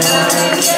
Yeah.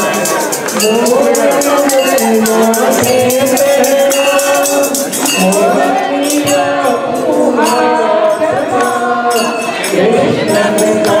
Amen.